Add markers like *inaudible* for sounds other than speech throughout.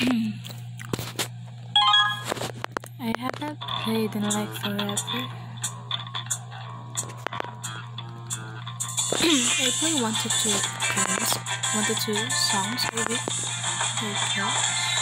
I have not played in like forever. *clears throat* I play one to two games, one to two songs maybe. Okay.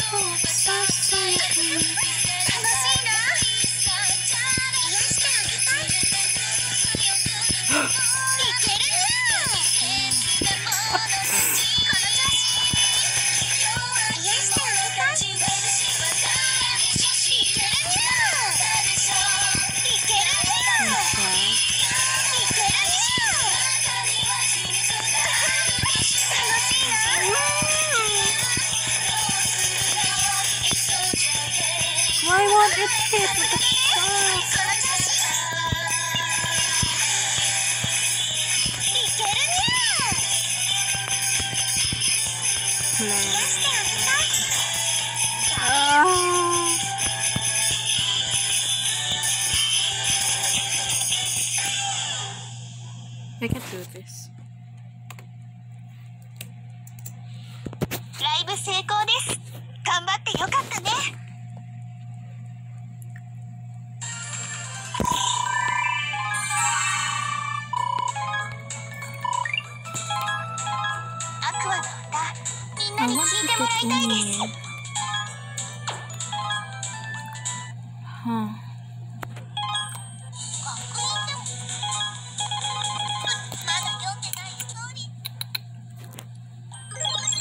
Oh. I can do this.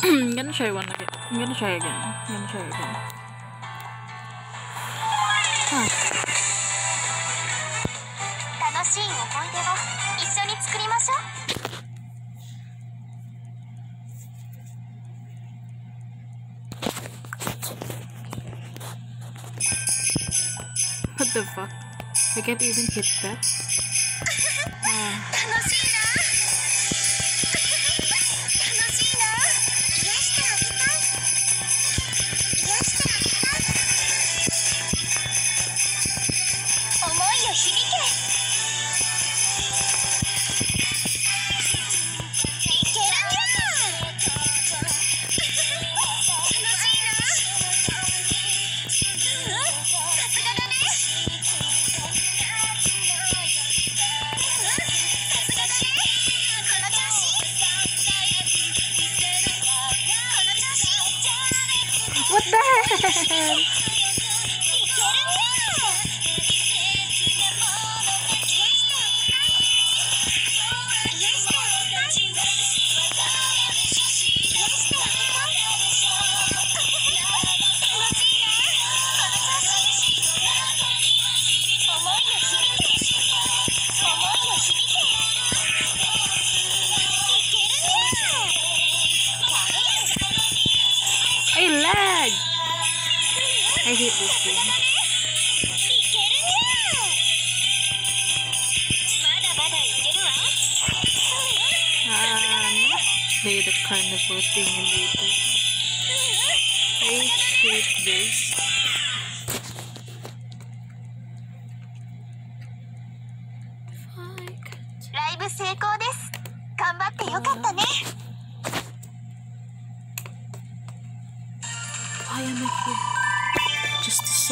I'm gonna try one again. I'm gonna try again. I'm gonna try again. Huh. What the fuck? I can't even hit that. Bye. *laughs* *laughs*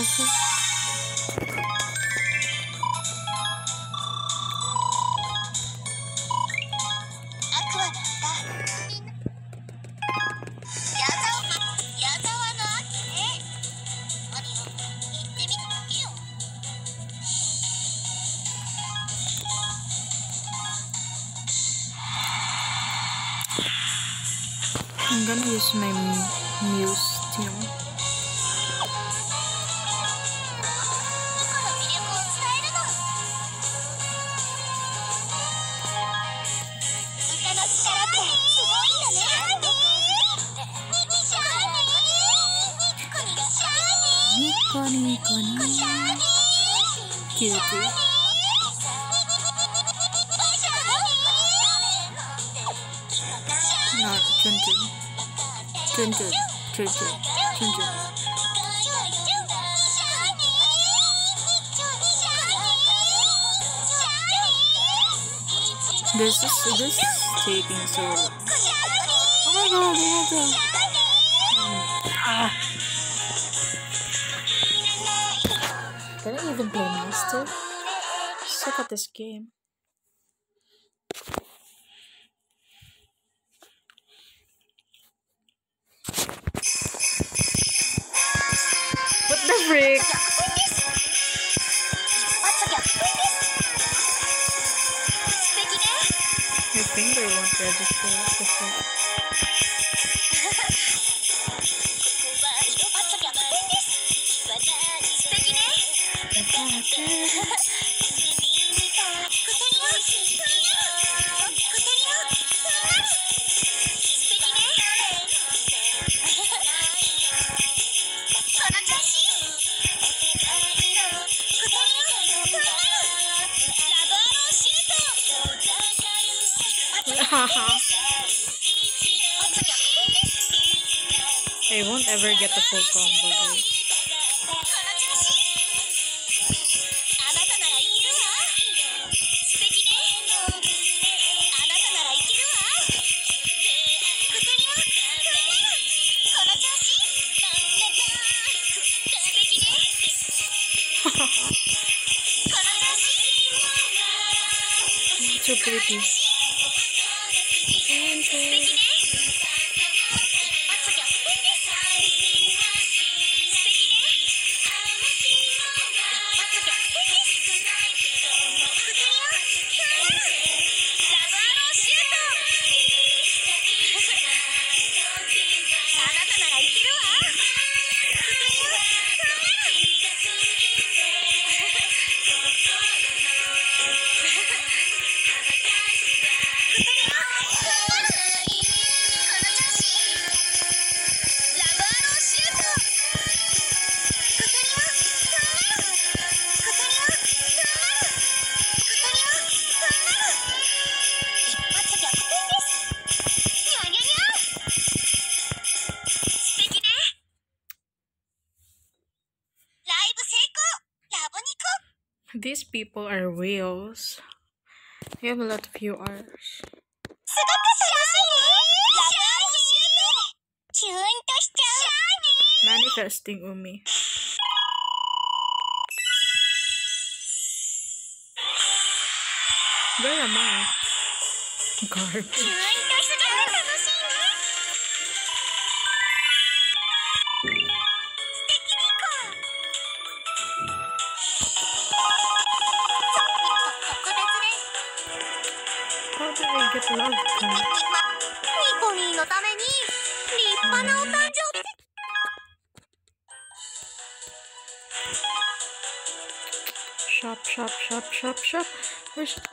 just No, Chun Chun. Chun Chun. Chun Chun. Chun Chun. This is this is taking so oh my god. Ah. Can I even play Master? Suck at this game. Get the full combo. Guys. な We have a lot of viewers. Manifesting Umi. Where am I? Garbage. ニコニーのために立派なお誕生日シャップシャップシャップシャップシャップよしプ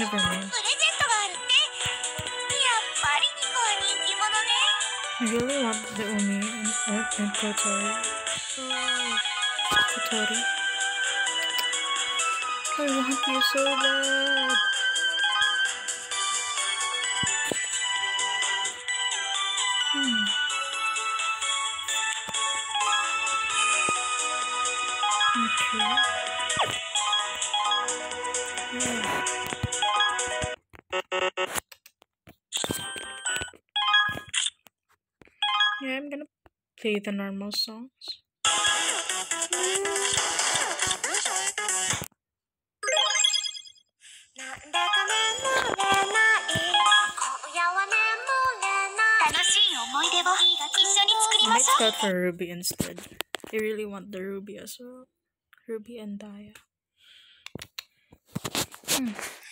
レゼントがあるってやっぱりニコは人気者ね really want the Umi and, and, and Kotori. I want you so bad. Hmm. Okay. Yeah. yeah, I'm gonna play the normal songs. out for ruby instead. I really want the ruby as well. Ruby and Daya. Hmm.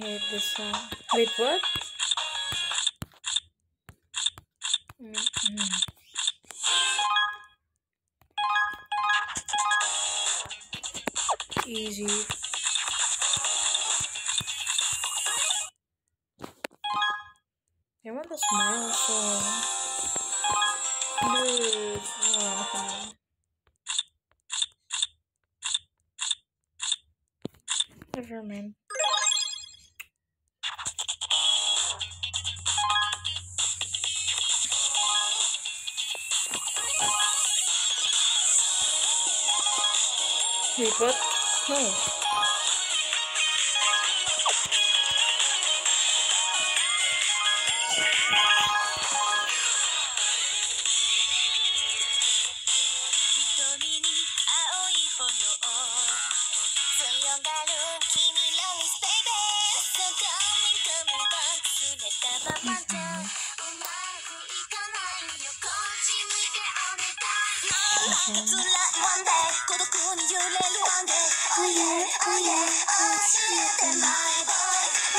I hate this song. Wait, what? 炎強がる君のミスベイベー So coming coming back すれたままじゃうまくいかないよこっち向いてお願いなんか辛い One day 孤独に揺れる One day Oh yeah oh yeah oh you and my boy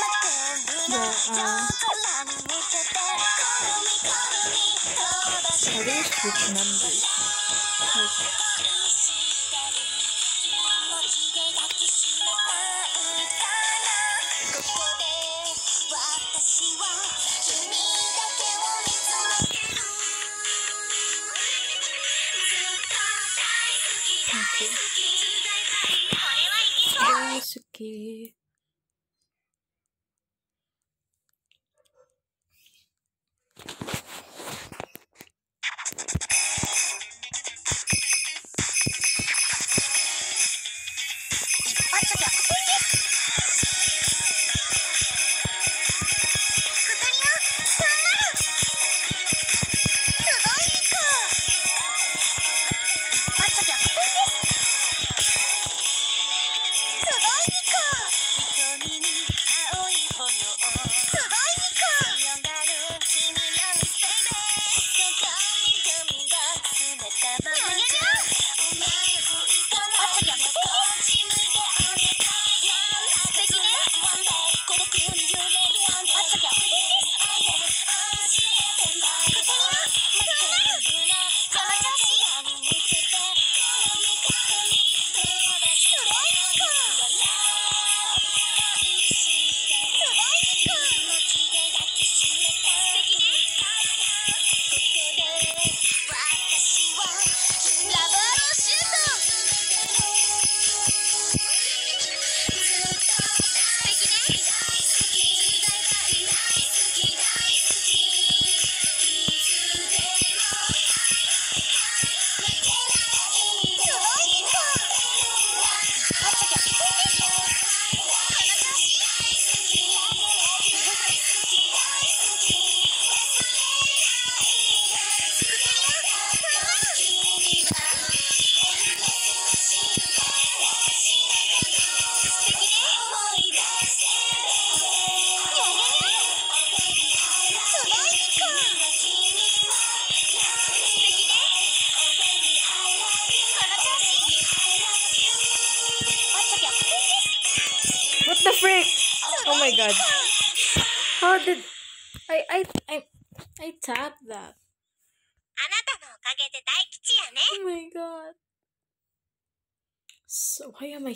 待ってるの夜空に向けて Call me call me 飛ばして How do you switch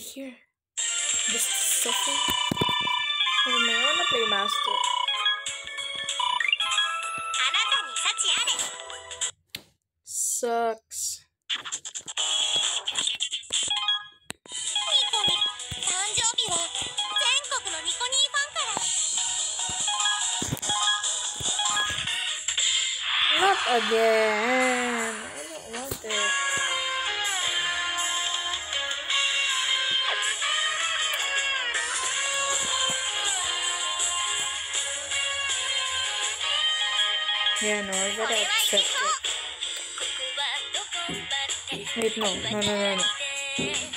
here. Just second. Oh, may I wanna play Master. Sucks. Not again. Yeah, no, I gotta accept it. Wait, no, no, no, no, no.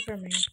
一份没有。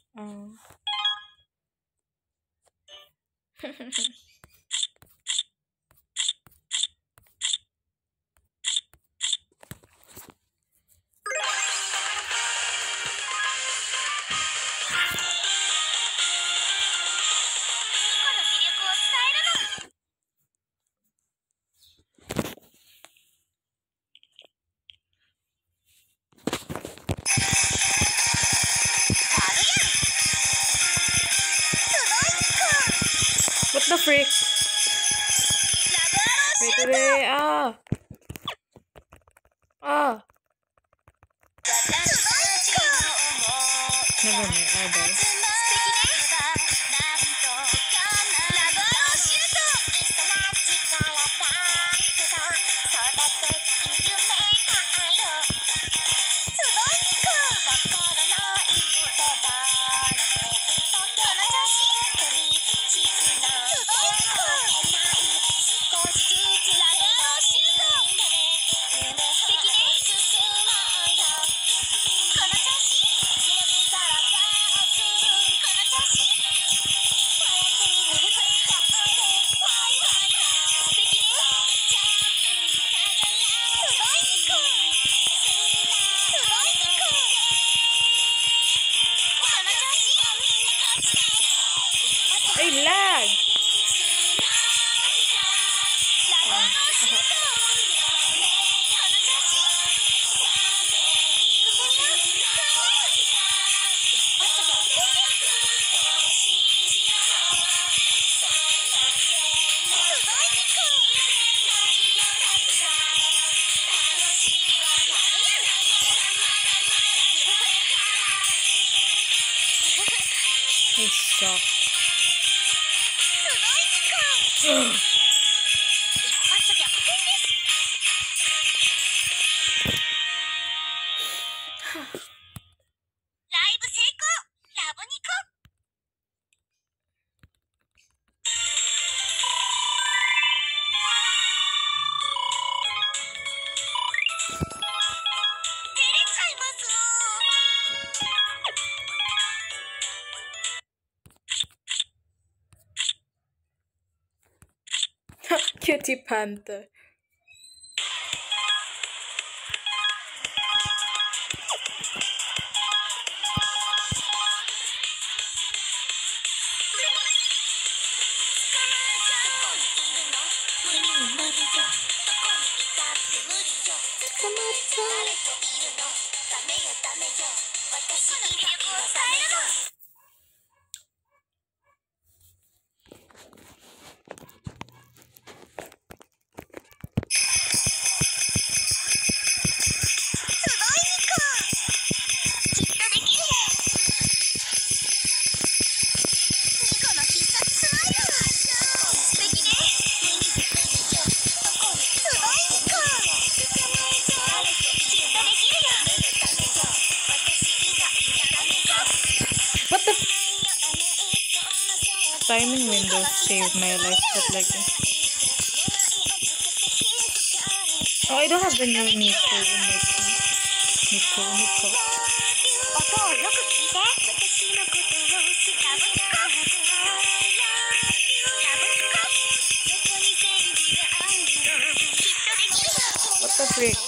しょう。Dirty Panther. 分の2個埋めて、2個埋めた。音をよく聞いて。私のことを知らない。What the freak?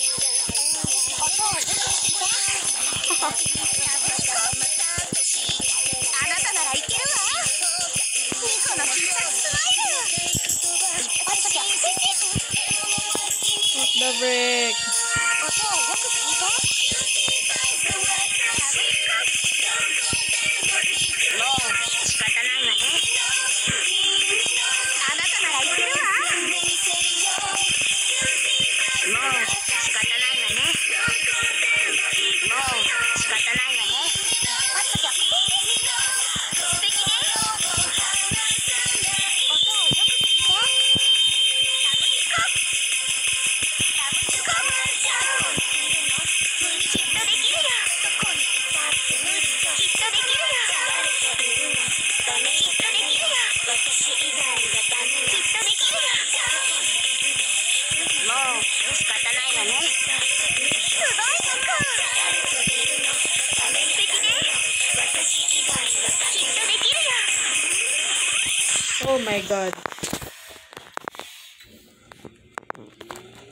Oh my god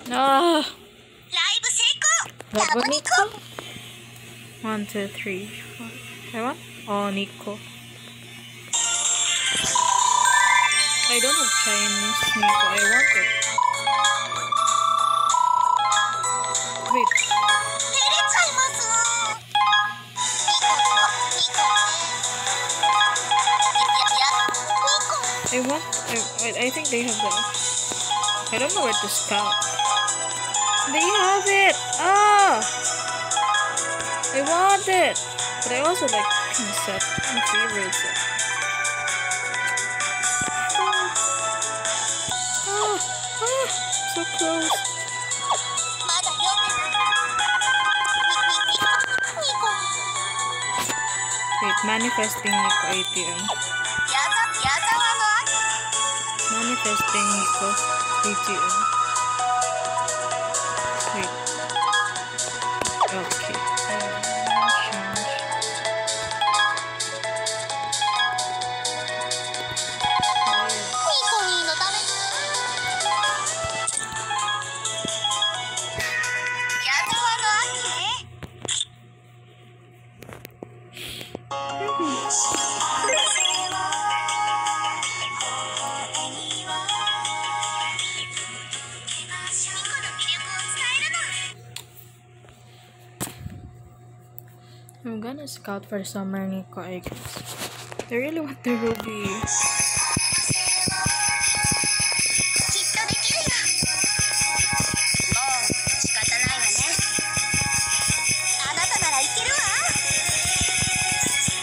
Ah. Live seco. Bravo, Nico. One, two, three, four. Ewan? Oh, Nico. I don't have Chinese Nico. I want it. Wait, I think they have that. I don't know where to stop. They have it! Ah! I want it! But I also like concept My favorite. Ah, ah! Ah! So close. Wait, manifesting ni ATM manifesting equals BTO. scout for summer Nico, I. I really want the ruby.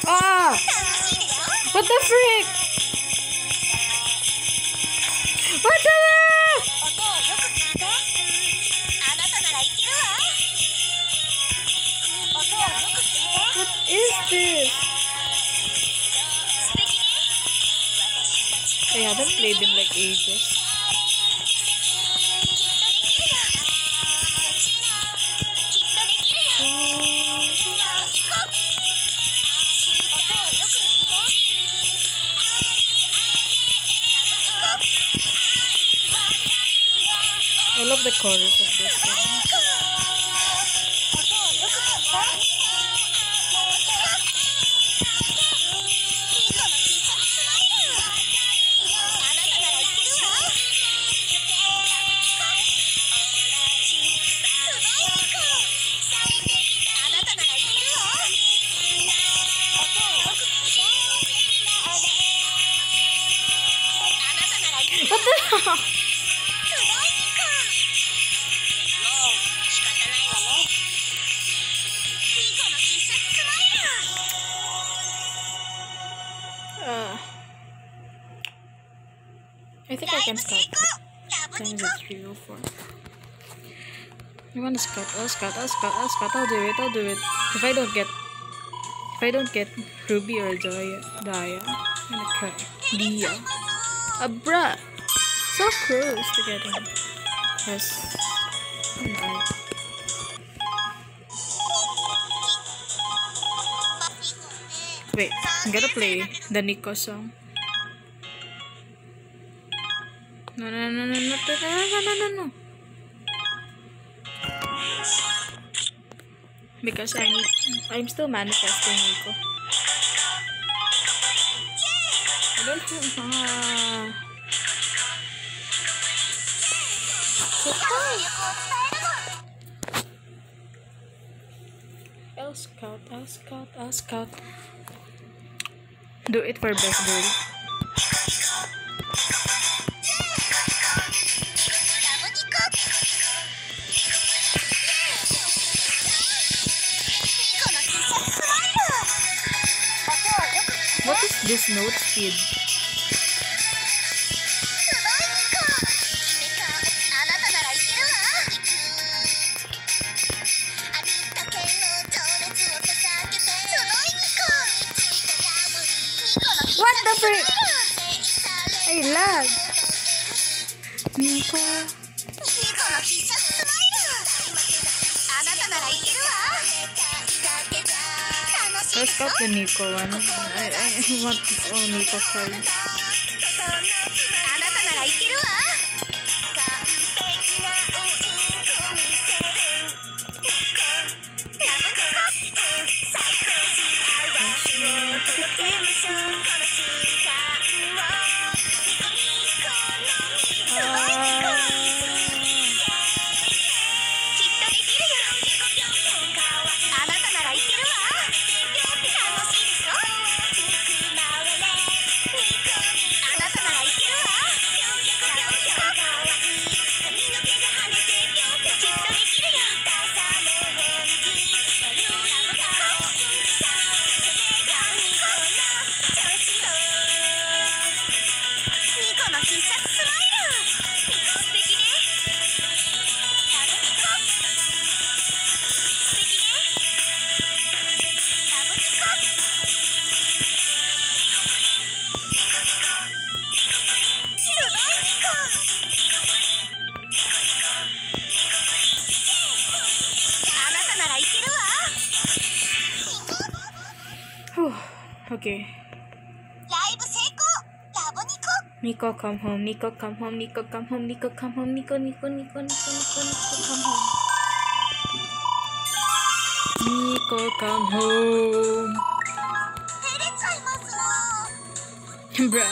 Ah! What the freak? Is this? Ascot, Ascot, Ascot, I'll do it, I'll do it. If I don't get, if I don't get Ruby or Joya, Daya, I'm gonna cry. Dia. Abra! So close to getting. Yes. Wait, I'm gonna play the Nico song. No, no, No, no, no, no, no, no, no, no, no. Because I need, I'm still manifesting Nico. I don't feel, ah. L Scout, L Scout, L Scout. Do it for best girl. notes feed. Let's got the Nico one. I, I want oh Nico card. Nico, come home. Nico, come home. Nico, come home. Nico, come home. Nico, Nico, Nico, Nico, Nico, Nico, come home. Nico, come home. Bruh.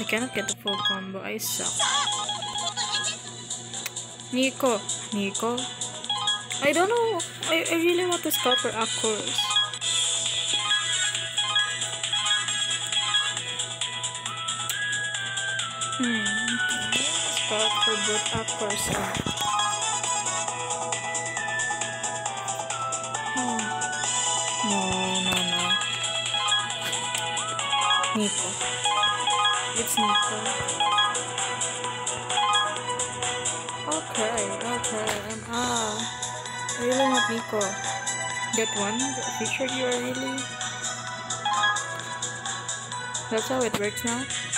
I cannot get the full combo. I suck. Nico. Nico. I don't know. I, I really want to scout for Aqours. Hmm. Scout for both Aqours and... Hmm. No, no, no. Nico. It's Nico. Okay, okay. Um, ah. Really want Nico. That one that featured you are really. That's how it works now.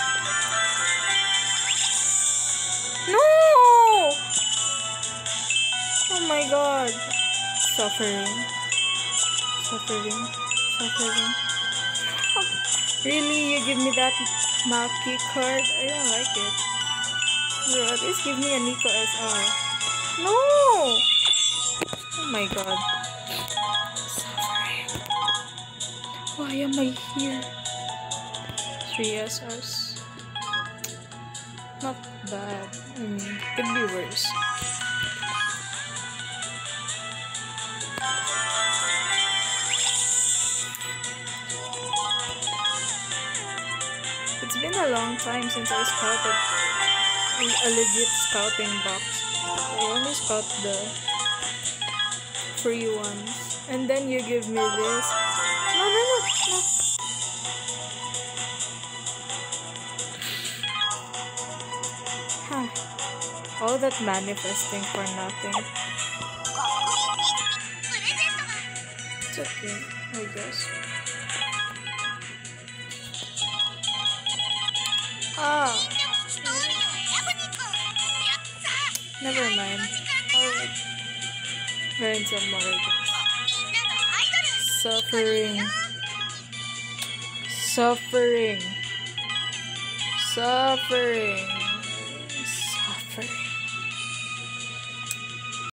My god. Suffering. Suffering. Suffering. Really? You give me that Maki card? I don't like it. Bro, at least give me a Nico SR. No! Oh my god. Suffering. Why am I here? Three SRs. It's been a long time since I scouted in a legit scouting box. I only scout the free ones. And then you give me this. No, no, no, no. Huh. All that manifesting for nothing. It's okay, I guess. Oh. Never mind. I'll learn some more Suffering. Suffering. Suffering.